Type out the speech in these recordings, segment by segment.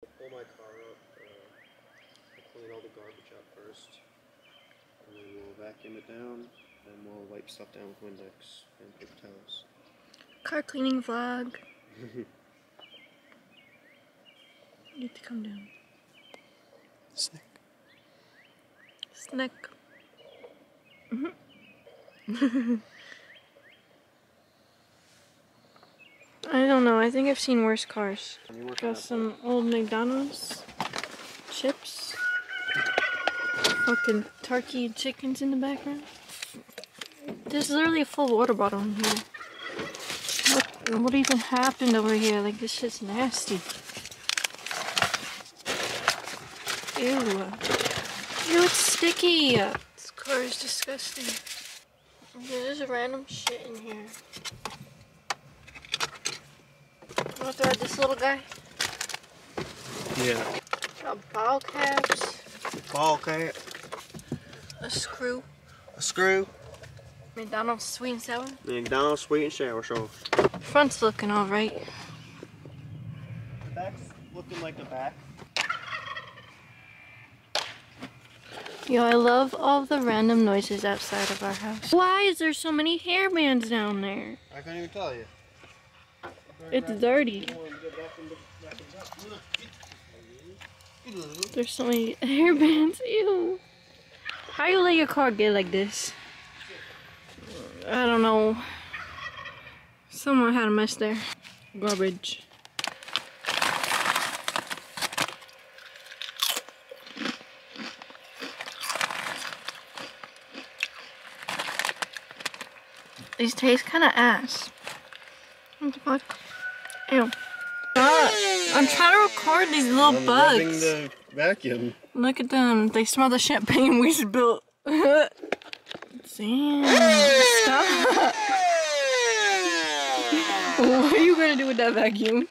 Pull my car up, uh, we'll clean all the garbage out first, and then we'll vacuum it down, and we'll wipe stuff down with Windex and paper towels. Car cleaning vlog. You have to come down. Snack. Snack. hmm I don't know. I think I've seen worse cars. Got some old McDonald's chips. Fucking turkey and chickens in the background. There's literally a full water bottle in here. What, what even happened over here? Like, this shit's nasty. Ew. Ew, it's sticky. This car is disgusting. There's random shit in here. Want to throw this little guy? Yeah. Got ball caps, Ball cap, a screw, a screw, McDonald's sweet and sour. McDonald's sweet and sour sauce. Front's looking alright. The back's looking like the back. Yo, I love all the random noises outside of our house. Why is there so many hairbands down there? I can't even tell you. It's dirty. There's so many hairbands. Ew. How you let your car get like this? I don't know. Someone had a mess there. Garbage. These taste kind of ass. What the fuck? Ew. God, I'm trying to record these little I'm bugs. the vacuum. Look at them. They smell the champagne we spilled. Damn. Stop. what are you gonna do with that vacuum?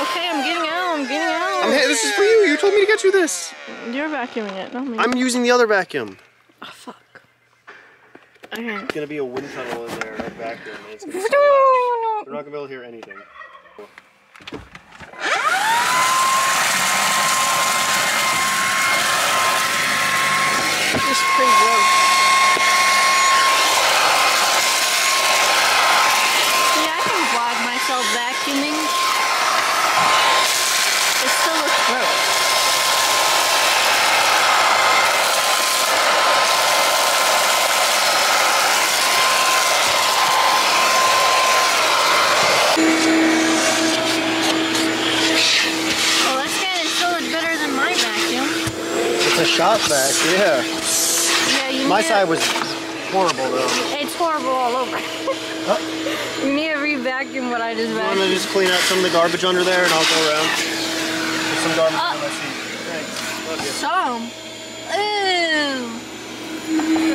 Okay, I'm getting out. I'm getting out. I'm, this is for you. You told me to get you this. You're vacuuming it, not me. I'm using the other vacuum. Okay. It's gonna be a wind tunnel in there, that vacuum. And it's gonna. They're not gonna be able to hear anything. This is pretty gross. Yeah, I can vlog myself vacuuming. It still looks gross. Well, that's good. It still looks better than my vacuum. It's back, yeah. Yeah, you My side to- was horrible though. It's horrible all over. You need to re-vacuum what I just I'm gonna just clean out some of the garbage under there and I'll go around. Put some garbage uh, under my seat. Thanks. Love you. Some. Ew.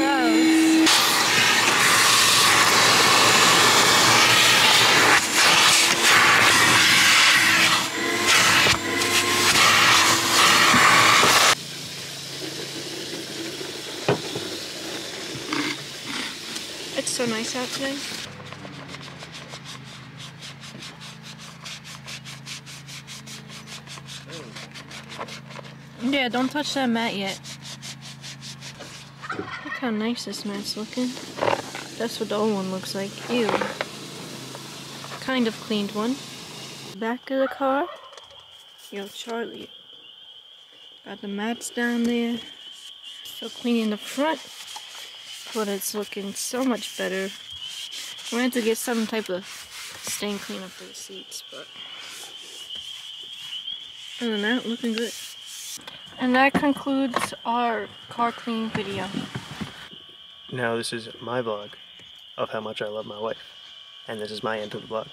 It's so nice out today. Yeah, don't touch that mat yet. Look how nice this mat's looking. That's what the old one looks like. Ew. Kind of cleaned one. Back of the car. Yo, Charlie. Got the mats down there. Still cleaning the front. But it's looking so much better. We had to get some type of stain cleaner for the seats, but other than that, looking good. And that concludes our car cleaning video. Now this is my vlog of how much I love my wife. And this is my end of the vlog.